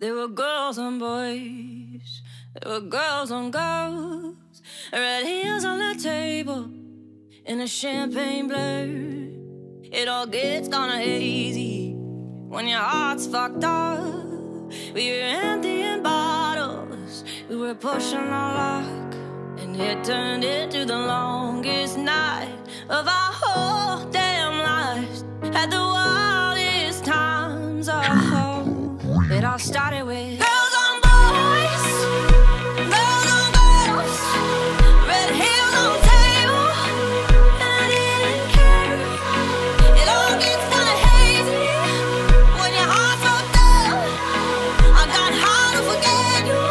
There were girls on boys, there were girls on girls, red heels on the table, in a champagne blur. It all gets kinda hazy when your heart's fucked up. We were emptying bottles, we were pushing our luck, and it turned into the longest night of our whole damn lives. Had the all started with girls on boys, girls on girls, red heels on table, I didn't care. It all gets kinda hazy when your heart's. I got hard to forget you.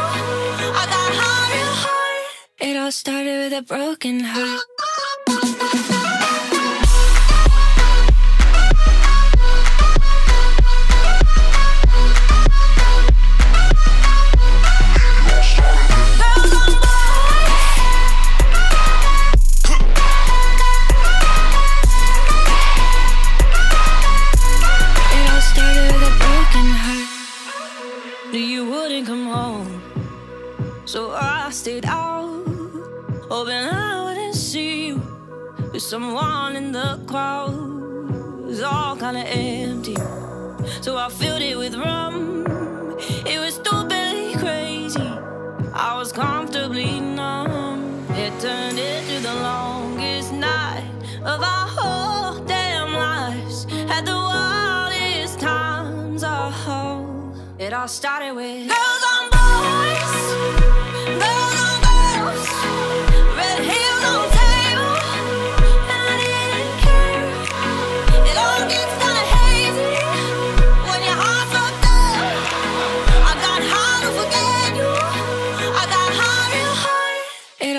I got hard. It all started with a broken heart. So I stayed out, hoping I wouldn't see you with someone in the crowd. It was all kinda empty, so I filled it with rum. It was stupidly crazy. I was comfortably numb. It turned into the longest night of our whole damn lives. Had the wildest times. Oh. It all started with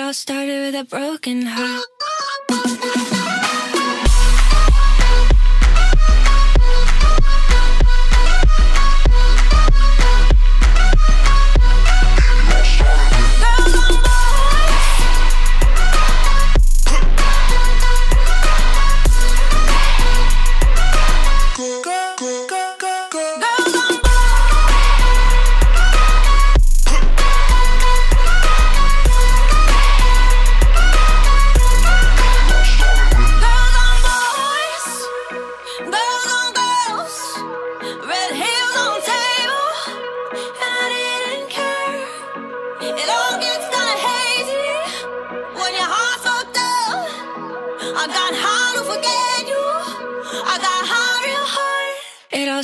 all started with a broken heart.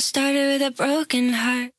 Started with a broken heart.